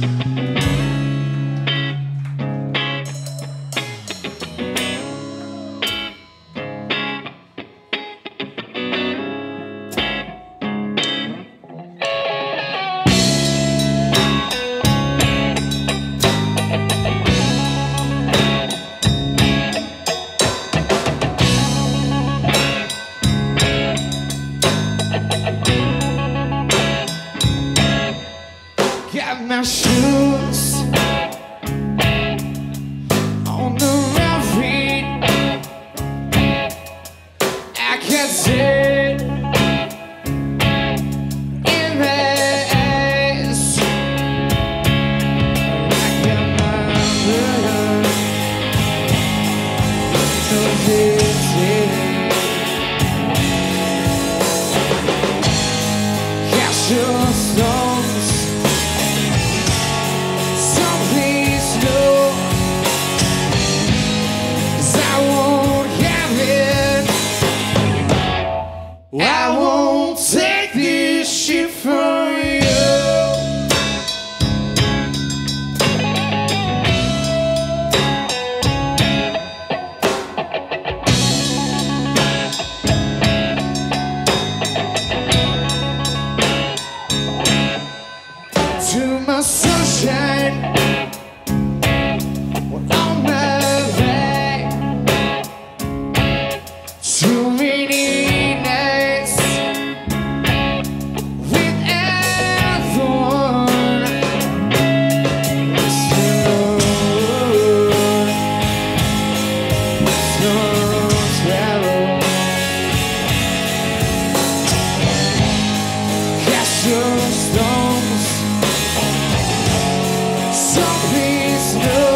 Got my shoes on the feet. I can see in eyes. I can remember so easy. Cast your stones. Take this shit from you. To my sunshine, So please know,